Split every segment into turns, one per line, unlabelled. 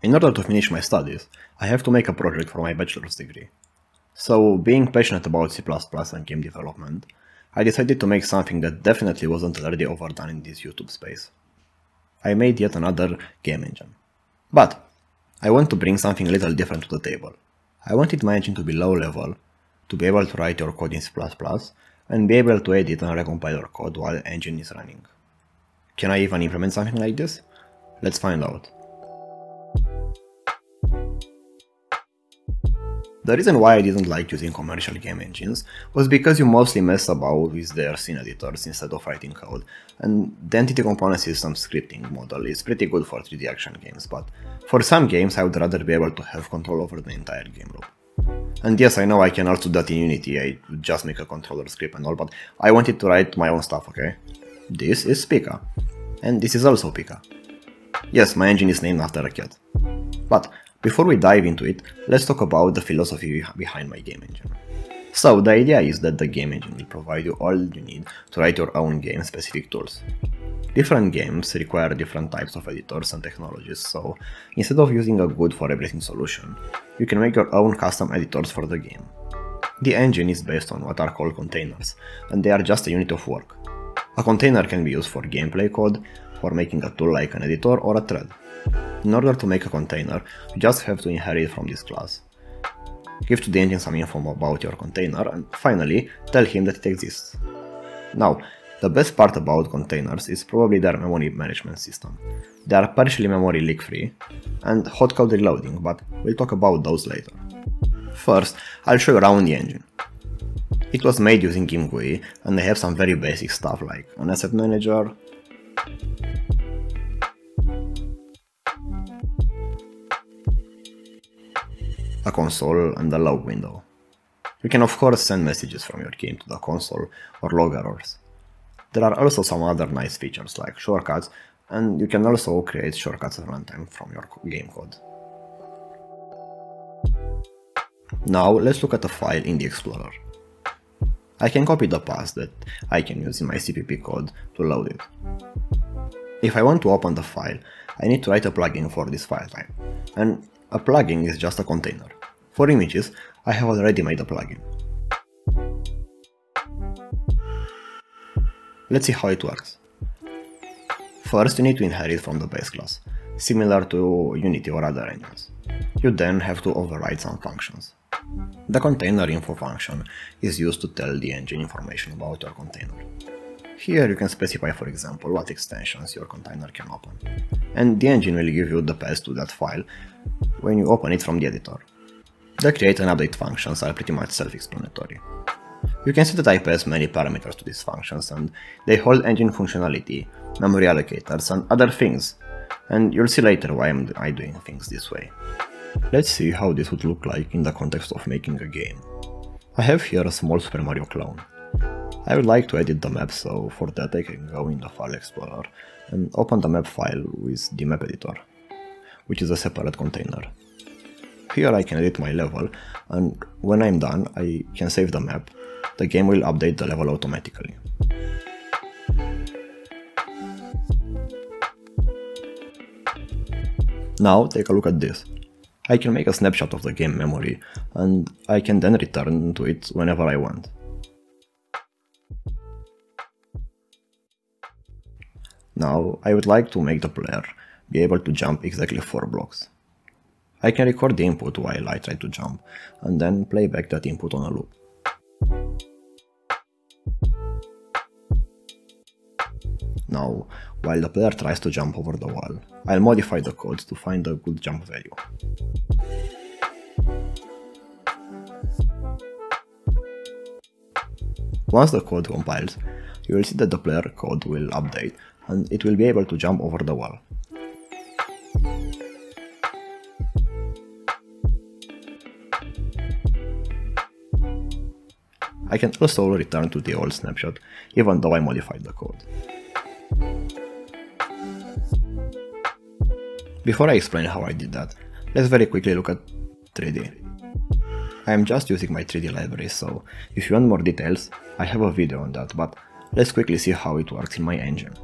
In order to finish my studies, I have to make a project for my bachelor's degree. So, being passionate about C++ and game development, I decided to make something that definitely wasn't already overdone in this YouTube space. I made yet another game engine. But, I want to bring something a little different to the table. I wanted my engine to be low level, to be able to write your code in C++, and be able to edit and recompile your code while the engine is running. Can I even implement something like this? Let's find out. The reason why I didn't like using commercial game engines was because you mostly mess about with their scene editors instead of writing code, and the Entity Component System scripting model is pretty good for 3D action games, but for some games I would rather be able to have control over the entire game loop. And yes, I know I can also do that in Unity, I just make a controller script and all, but I wanted to write my own stuff, okay? This is Pika. And this is also Pika. Yes, my engine is named after a cat. But before we dive into it, let's talk about the philosophy behind my game engine. So the idea is that the game engine will provide you all you need to write your own game specific tools. Different games require different types of editors and technologies, so instead of using a good for everything solution, you can make your own custom editors for the game. The engine is based on what are called containers, and they are just a unit of work. A container can be used for gameplay code, for making a tool like an editor or a thread. In order to make a container, you just have to inherit from this class. Give to the engine some info about your container, and finally, tell him that it exists. Now, the best part about containers is probably their memory management system. They are partially memory leak free and hot code reloading, but we'll talk about those later. First, I'll show you around the engine. It was made using ImGui and they have some very basic stuff like an asset manager, a console and a log window. You can of course send messages from your game to the console or log errors. There are also some other nice features like shortcuts, and you can also create shortcuts at runtime from your game code. Now let's look at a file in the Explorer. I can copy the path that I can use in my CPP code to load it. If I want to open the file, I need to write a plugin for this file type, and a plugin is just a container. For images, I have already made a plugin. Let's see how it works. First you need to inherit from the base class, similar to Unity or other engines. You then have to override some functions. The container info function is used to tell the engine information about your container. Here you can specify for example what extensions your container can open, and the engine will give you the path to that file when you open it from the editor. The create and update functions are pretty much self-explanatory. You can see that I pass many parameters to these functions and they hold engine functionality, memory allocators and other things, and you'll see later why I'm doing things this way. Let's see how this would look like in the context of making a game. I have here a small Super Mario clone. I would like to edit the map so for that I can go in the file explorer and open the map file with the map editor, which is a separate container. Here I can edit my level and when I'm done I can save the map the game will update the level automatically. Now take a look at this. I can make a snapshot of the game memory and I can then return to it whenever I want. Now I would like to make the player be able to jump exactly 4 blocks. I can record the input while I try to jump and then play back that input on a loop. Now, while the player tries to jump over the wall, I'll modify the code to find a good jump value. Once the code compiles, you will see that the player code will update and it will be able to jump over the wall. I can also return to the old snapshot, even though I modified the code. Before I explain how I did that, let's very quickly look at 3D. I am just using my 3D library, so if you want more details, I have a video on that, but let's quickly see how it works in my engine.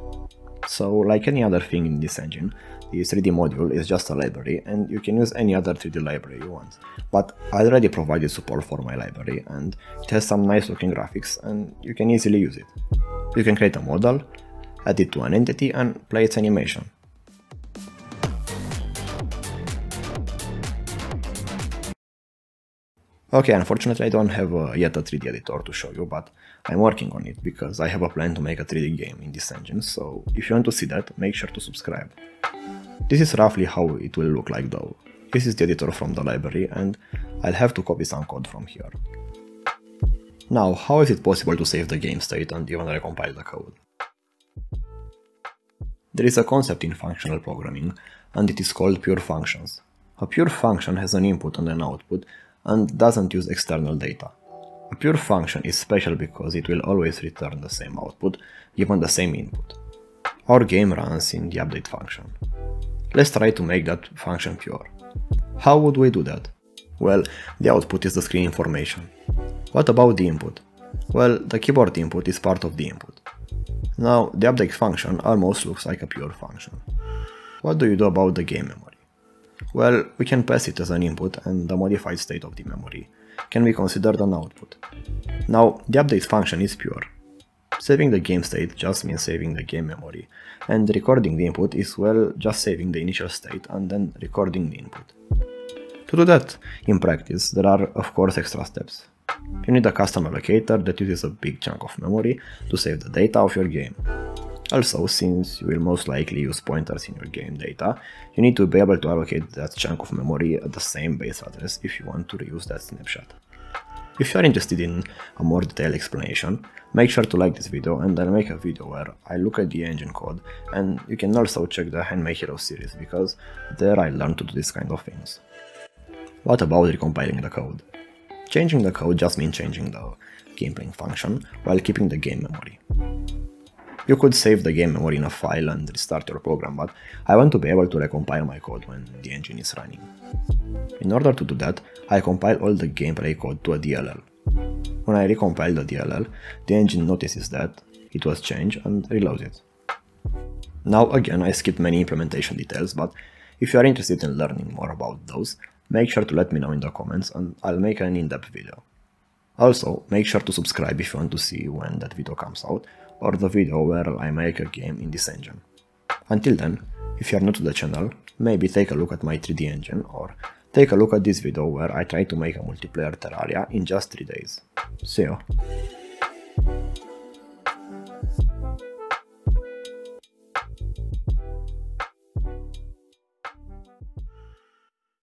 So, like any other thing in this engine, the 3D module is just a library and you can use any other 3D library you want. But I already provided support for my library and it has some nice looking graphics and you can easily use it. You can create a model, add it to an entity and play its animation. Okay, unfortunately I don't have uh, yet a 3D editor to show you, but I'm working on it because I have a plan to make a 3D game in this engine, so if you want to see that, make sure to subscribe. This is roughly how it will look like though. This is the editor from the library and I'll have to copy some code from here. Now, how is it possible to save the game state and even recompile the code? There is a concept in functional programming and it is called pure functions. A pure function has an input and an output and doesn't use external data. A pure function is special because it will always return the same output given the same input. Our game runs in the update function. Let's try to make that function pure. How would we do that? Well, the output is the screen information. What about the input? Well, the keyboard input is part of the input. Now, the update function almost looks like a pure function. What do you do about the game memory? Well, we can pass it as an input and the modified state of the memory can be considered an output. Now, the update function is pure. Saving the game state just means saving the game memory, and recording the input is, well, just saving the initial state and then recording the input. To do that, in practice, there are of course extra steps. You need a custom allocator that uses a big chunk of memory to save the data of your game. Also, since you will most likely use pointers in your game data, you need to be able to allocate that chunk of memory at the same base address if you want to reuse that snapshot. If you are interested in a more detailed explanation, make sure to like this video and I'll make a video where I look at the engine code and you can also check the Handmade Heroes series because there I learned to do this kind of things. What about recompiling the code? Changing the code just means changing the game function while keeping the game memory. You could save the game memory in a file and restart your program, but I want to be able to recompile my code when the engine is running. In order to do that, I compile all the gameplay code to a DLL. When I recompile the DLL, the engine notices that it was changed and reloads it. Now again, I skipped many implementation details, but if you are interested in learning more about those, make sure to let me know in the comments and I'll make an in-depth video. Also, make sure to subscribe if you want to see when that video comes out, or the video where I make a game in this engine. Until then, if you are new to the channel, maybe take a look at my 3D engine, or take a look at this video where I try to make a multiplayer Terraria in just 3 days. See you!